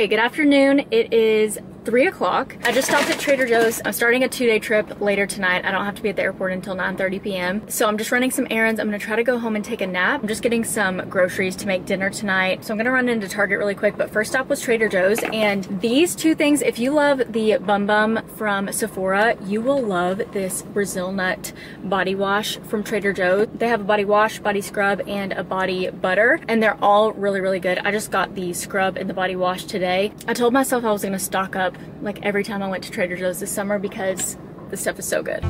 Okay, good afternoon. It is three o'clock. I just stopped at Trader Joe's. I'm starting a two-day trip later tonight. I don't have to be at the airport until 9.30 p.m. So I'm just running some errands. I'm gonna try to go home and take a nap. I'm just getting some groceries to make dinner tonight. So I'm gonna run into Target really quick, but first stop was Trader Joe's. And these two things, if you love the Bum Bum from Sephora, you will love this Brazil Nut body wash from Trader Joe's. They have a body wash, body scrub, and a body butter, and they're all really, really good. I just got the scrub and the body wash today. I told myself I was gonna stock up like every time I went to Trader Joe's this summer because the stuff is so good.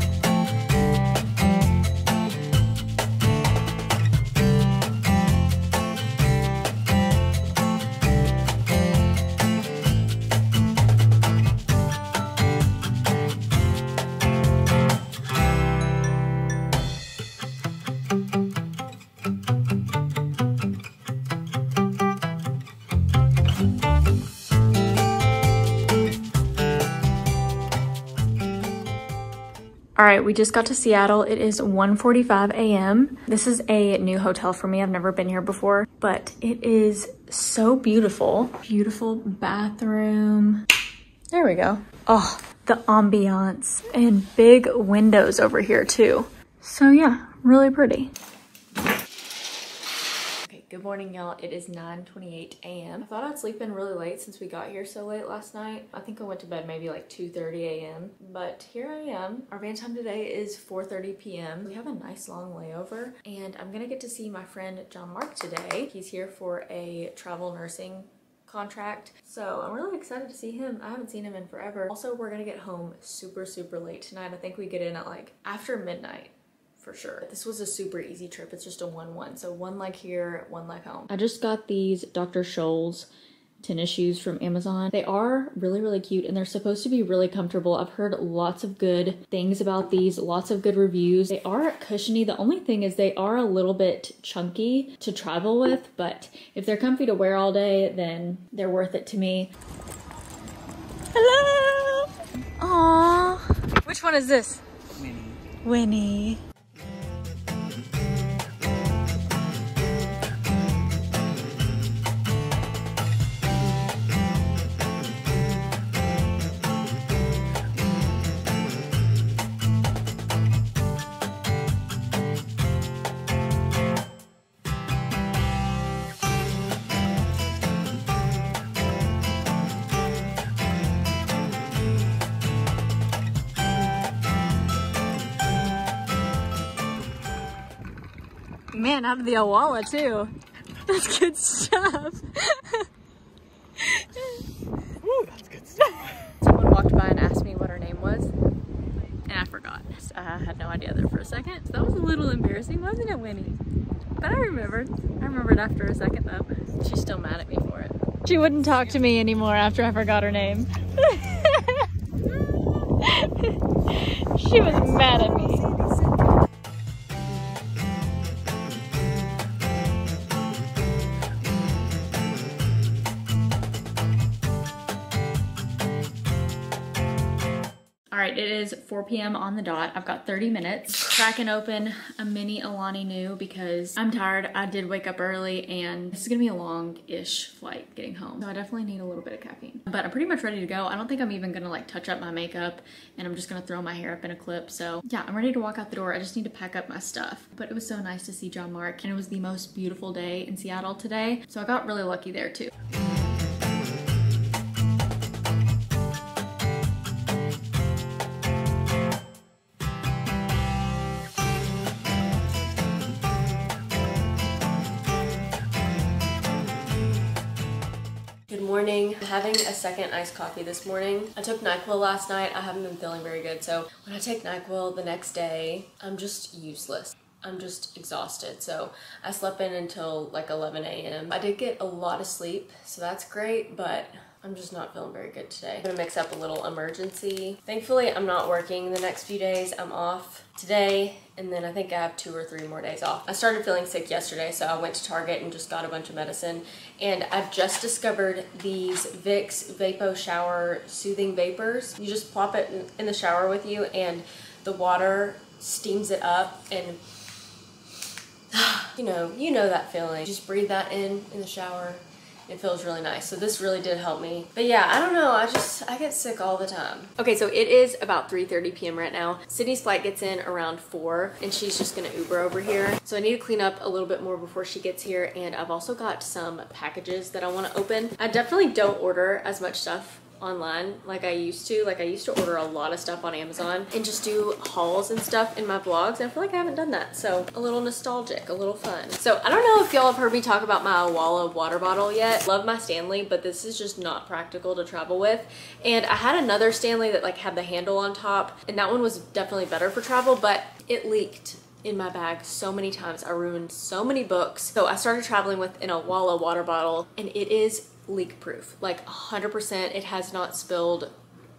All right, we just got to Seattle. It is 1.45 a.m. This is a new hotel for me. I've never been here before, but it is so beautiful. Beautiful bathroom. There we go. Oh, the ambiance and big windows over here too. So yeah, really pretty. Good morning, y'all. It is 9.28 a.m. I thought I'd sleep in really late since we got here so late last night. I think I went to bed maybe like 2.30 a.m. But here I am. Our van time today is 4.30 p.m. We have a nice long layover and I'm gonna get to see my friend John Mark today. He's here for a travel nursing contract. So I'm really excited to see him. I haven't seen him in forever. Also, we're gonna get home super, super late tonight. I think we get in at like after midnight for sure. This was a super easy trip. It's just a 1-1. So one leg here, one leg home. I just got these Dr. Scholl's tennis shoes from Amazon. They are really, really cute and they're supposed to be really comfortable. I've heard lots of good things about these, lots of good reviews. They are cushiony. The only thing is they are a little bit chunky to travel with, but if they're comfy to wear all day, then they're worth it to me. Hello! Aww. Which one is this? Winnie. Winnie. Man, out of the Owala too. That's good stuff. Ooh, that's good stuff. Someone walked by and asked me what her name was, and I forgot. I had no idea there for a second. So that was a little embarrassing, wasn't it, Winnie? But I remembered. I remembered after a second though. She's still mad at me for it. She wouldn't talk to me anymore after I forgot her name. she was mad at me. It is 4 p.m. on the dot. I've got 30 minutes. Cracking open a mini Alani Nu because I'm tired. I did wake up early and this is gonna be a long-ish flight getting home. So I definitely need a little bit of caffeine. But I'm pretty much ready to go. I don't think I'm even gonna like touch up my makeup and I'm just gonna throw my hair up in a clip. So yeah, I'm ready to walk out the door. I just need to pack up my stuff. But it was so nice to see John Mark and it was the most beautiful day in Seattle today. So I got really lucky there too. Having a second iced coffee this morning. I took NyQuil last night. I haven't been feeling very good. So when I take NyQuil the next day, I'm just useless. I'm just exhausted. So I slept in until like 11 a.m. I did get a lot of sleep, so that's great, but I'm just not feeling very good today. I'm gonna mix up a little Emergen-C. Thankfully, I'm not working the next few days. I'm off today, and then I think I have two or three more days off. I started feeling sick yesterday, so I went to Target and just got a bunch of medicine. And I've just discovered these Vicks Vapo Shower Soothing Vapors. You just plop it in, the shower with you, and the water steams it up and you know, you know that feeling. Just breathe that in in the shower it feels really nice. So this really did help me. But yeah, I don't know. I just, I get sick all the time. Okay, so it is about 3.30 p.m. right now. Sydney's flight gets in around 4 and she's just gonna Uber over here. So I need to clean up a little bit more before she gets here and I've also got some packages that I wanna open. I definitely don't order as much stuff online like I used to. Like I used to order a lot of stuff on Amazon and just do hauls and stuff in my vlogs. I feel like I haven't done that. So a little nostalgic, a little fun. So I don't know if y'all have heard me talk about my Owala water bottle yet. Love my Stanley, but this is just not practical to travel with. And I had another Stanley that like had the handle on top and that one was definitely better for travel, but it leaked in my bag so many times. I ruined so many books. So I started traveling with an Owala water bottle and it is leak proof, like 100%. It has not spilled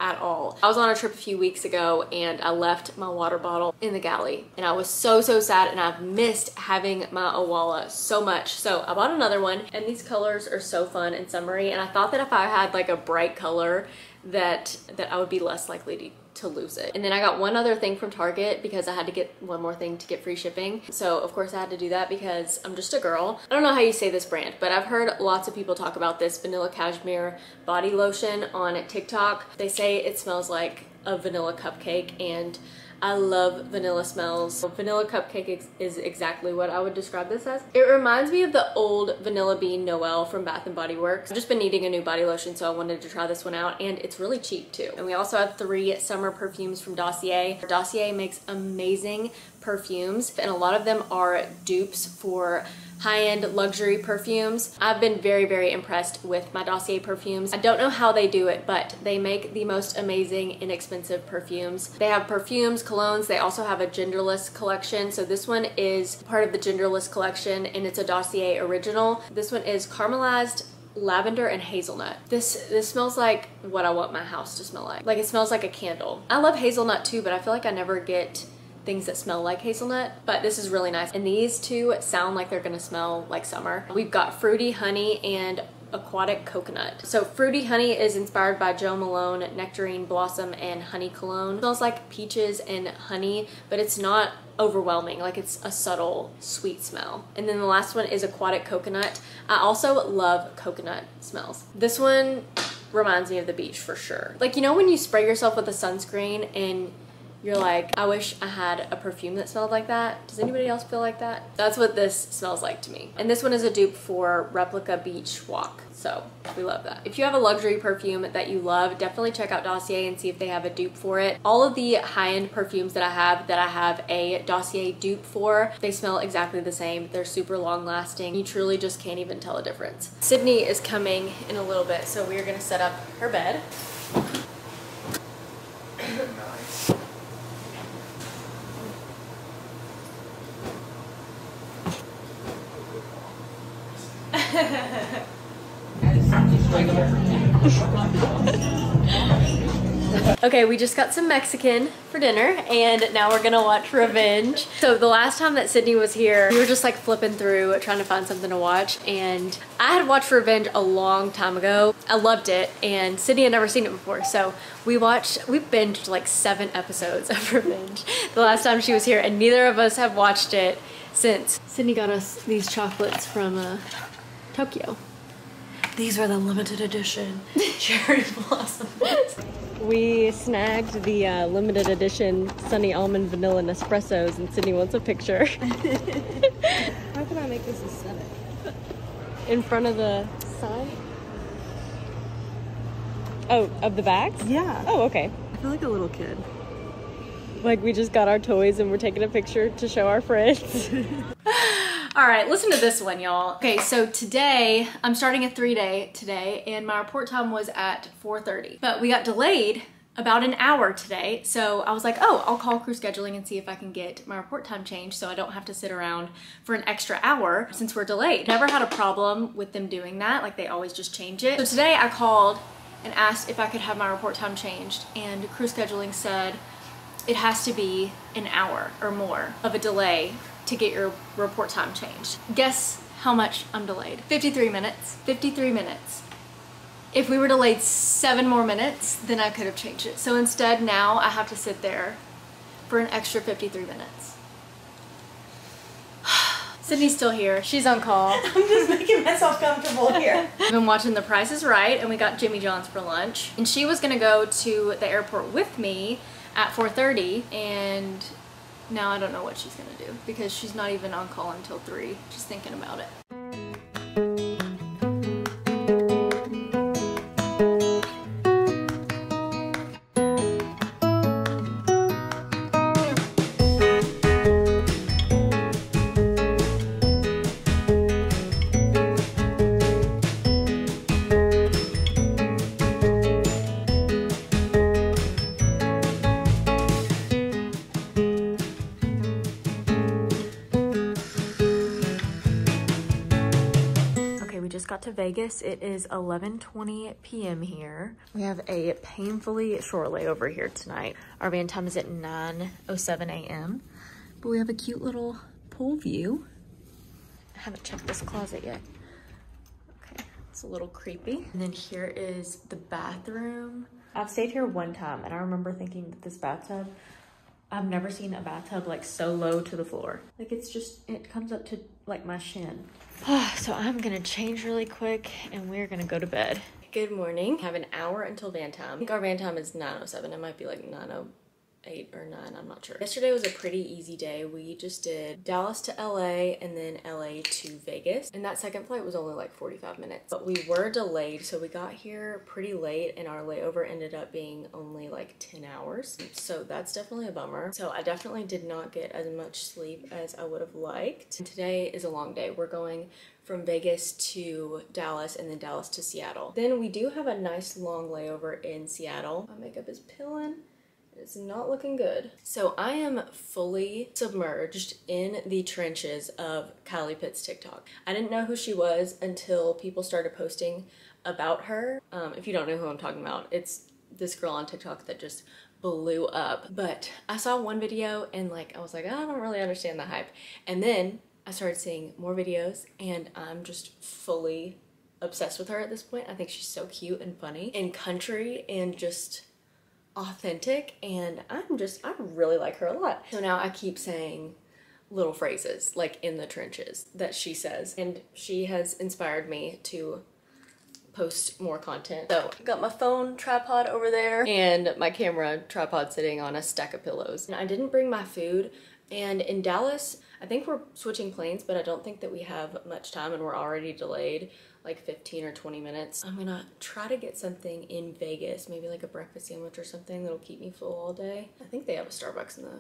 at all. I was on a trip a few weeks ago and I left my water bottle in the galley and I was so, so sad and I've missed having my Owala so much. So I bought another one and these colors are so fun and summery and I thought that if I had like a bright color that that I would be less likely to to lose it. And then I got one other thing from Target because I had to get one more thing to get free shipping. So of course I had to do that because I'm just a girl. I don't know how you say this brand, but I've heard lots of people talk about this vanilla cashmere body lotion on TikTok. They say it smells like a vanilla cupcake and I love vanilla smells. Vanilla cupcake is exactly what I would describe this as. It reminds me of the old Vanilla Bean Noel from Bath & Body Works. I've just been needing a new body lotion, so I wanted to try this one out, and it's really cheap too. And we also have three summer perfumes from Dossier. Dossier makes amazing perfumes, and a lot of them are dupes for high-end luxury perfumes. I've been very, very impressed with my Dossier perfumes. I don't know how they do it, but they make the most amazing, inexpensive perfumes. They have perfumes, colognes, they also have a genderless collection. So this one is part of the genderless collection and it's a Dossier original. This one is caramelized lavender and hazelnut. This this smells like what I want my house to smell like. Like it smells like a candle. I love hazelnut too, but I feel like I never get things that smell like hazelnut, but this is really nice. And these two sound like they're gonna smell like summer. We've got fruity honey and aquatic coconut. So fruity honey is inspired by Jo Malone nectarine blossom and honey cologne. It smells like peaches and honey, but it's not overwhelming. Like it's a subtle sweet smell. And then the last one is aquatic coconut. I also love coconut smells. This one reminds me of the beach for sure. Like you know when you spray yourself with a sunscreen and you're like, I wish I had a perfume that smelled like that. Does anybody else feel like that? That's what this smells like to me. And this one is a dupe for Replica Beach Walk. So we love that. If you have a luxury perfume that you love, definitely check out Dossier and see if they have a dupe for it. All of the high-end perfumes that I have that I have a Dossier dupe for, they smell exactly the same. They're super long lasting. You truly just can't even tell a difference. Sydney is coming in a little bit, so we are gonna set up her bed. Okay, we just got some Mexican for dinner and now we're gonna watch Revenge. So the last time that Sydney was here, we were just like flipping through trying to find something to watch and I had watched Revenge a long time ago. I loved it and Sydney had never seen it before. So we watched, we binged like seven episodes of Revenge the last time she was here and neither of us have watched it since. Sydney got us these chocolates from uh, Tokyo. These were the limited edition cherry blossom. We snagged the uh, limited edition Sunny Almond Vanilla Nespressos and Sydney wants a picture. How can I make this aesthetic? In front of the sign? Oh, of the bags? Yeah. Oh, okay. I feel like a little kid. Like we just got our toys and we're taking a picture to show our friends. All right, listen to this one, y'all. Okay, so today, I'm starting a three day today and my report time was at 4.30. But we got delayed about an hour today. So I was like, oh, I'll call crew scheduling and see if I can get my report time changed so I don't have to sit around for an extra hour since we're delayed. Never had a problem with them doing that. Like they always just change it. So today I called and asked if I could have my report time changed and crew scheduling said it has to be an hour or more of a delay to get your report time changed. Guess how much I'm delayed? 53 minutes. 53 minutes. If we were delayed seven more minutes, then I could have changed it. So instead now I have to sit there for an extra 53 minutes. Sydney's still here. She's on call. I'm just making myself comfortable here. I've been watching The Price is Right and we got Jimmy John's for lunch. And she was gonna go to the airport with me at 4.30 and now I don't know what she's gonna do because she's not even on call until 3. Just thinking about it. Vegas. It is 11:20 p.m. here. We have a painfully short layover here tonight. Our van time is at 9:07 a.m. But we have a cute little pool view. I haven't checked this closet yet. Okay, it's a little creepy. And then here is the bathroom. I've stayed here one time and I remember thinking that this bathtub I've never seen a bathtub like so low to the floor. Like it's just, it comes up to like my shin. so I'm gonna change really quick and we're gonna go to bed. Good morning. Have an hour until van time. I think our van time is 9.07. It might be like 9.08 or 9, I'm not sure. Yesterday was a pretty easy day. We just did Dallas to LA and then LA to Vegas. And that second flight was only like 45 minutes. But we were delayed, so we got here pretty late and our layover ended up being only like 10 hours. So that's definitely a bummer. So I definitely did not get as much sleep as I would have liked. And today is a long day. We're going from Vegas to Dallas and then Dallas to Seattle. Then we do have a nice long layover in Seattle. My makeup is peeling. It's not looking good. So I am fully submerged in the trenches of Kylie Pitt's TikTok. I didn't know who she was until people started posting about her. Um, if you don't know who I'm talking about, it's this girl on TikTok that just blew up. But I saw one video and like I was like, I don't really understand the hype. And then I started seeing more videos and I'm just fully obsessed with her at this point. I think she's so cute and funny and country and just authentic and I'm just I really like her a lot. So now I keep saying little phrases like in the trenches that she says and she has inspired me to post more content. So I got my phone tripod over there and my camera tripod sitting on a stack of pillows. And I didn't bring my food and in Dallas I think we're switching planes but I don't think that we have much time and we're already delayed like 15 or 20 minutes. I'm gonna try to get something in Vegas, maybe like a breakfast sandwich or something that'll keep me full all day. I think they have a Starbucks in the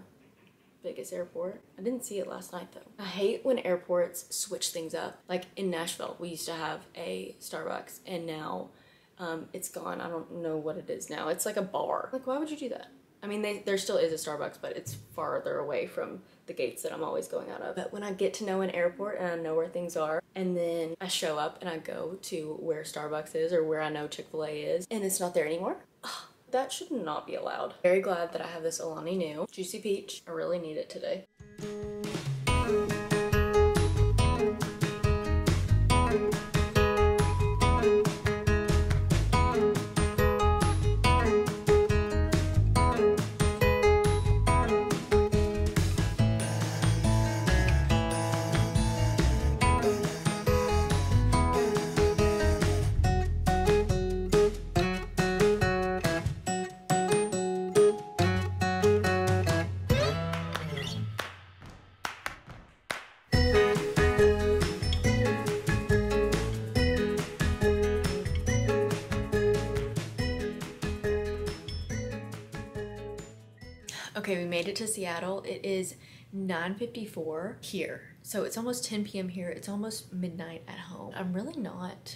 Vegas airport. I didn't see it last night though. I hate when airports switch things up. Like in Nashville, we used to have a Starbucks and now um, it's gone. I don't know what it is now. It's like a bar. Like, why would you do that? I mean, they, there still is a Starbucks, but it's farther away from the gates that I'm always going out of. But when I get to know an airport and I know where things are, and then I show up and I go to where Starbucks is or where I know Chick-fil-A is, and it's not there anymore, that should not be allowed. Very glad that I have this Alani Nu Juicy Peach. I really need it today. Okay, we made it to Seattle. It is 9.54 here. So it's almost 10 p.m. here. It's almost midnight at home. I'm really not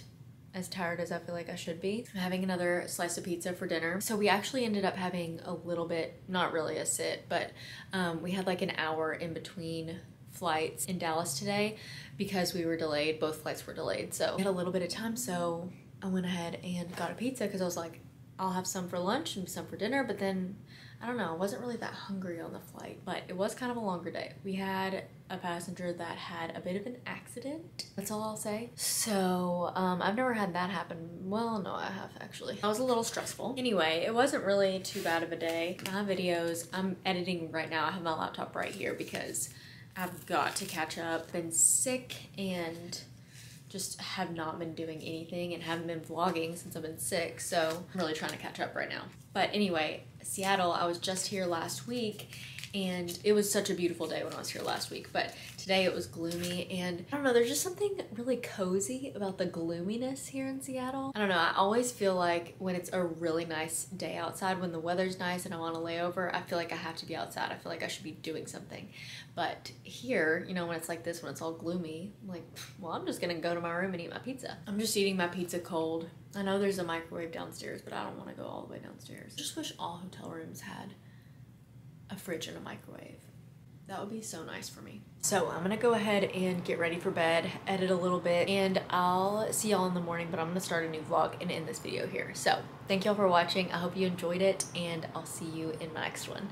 as tired as I feel like I should be. I'm having another slice of pizza for dinner. So we actually ended up having a little bit, not really a sit, but um, we had like an hour in between flights in Dallas today because we were delayed. Both flights were delayed. So we had a little bit of time. So I went ahead and got a pizza because I was like, I'll have some for lunch and some for dinner, but then I don't know, I wasn't really that hungry on the flight, but it was kind of a longer day. We had a passenger that had a bit of an accident. That's all I'll say. So, um, I've never had that happen. Well, no, I have actually. That was a little stressful. Anyway, it wasn't really too bad of a day. My videos, I'm editing right now. I have my laptop right here because I've got to catch up. Been sick and just have not been doing anything and haven't been vlogging since I've been sick. So I'm really trying to catch up right now. But anyway, Seattle, I was just here last week and it was such a beautiful day when I was here last week, but today it was gloomy and I don't know, there's just something really cozy about the gloominess here in Seattle. I don't know, I always feel like when it's a really nice day outside, when the weather's nice and I want to lay over, I feel like I have to be outside. I feel like I should be doing something. But here, you know, when it's like this, when it's all gloomy, I'm like, well, I'm just gonna go to my room and eat my pizza. I'm just eating my pizza cold. I know there's a microwave downstairs, but I don't wanna go all the way downstairs. I just wish all hotel rooms had a fridge and a microwave. That would be so nice for me. So I'm gonna go ahead and get ready for bed, edit a little bit, and I'll see y'all in the morning, but I'm gonna start a new vlog and end this video here. So thank y'all for watching. I hope you enjoyed it, and I'll see you in my next one.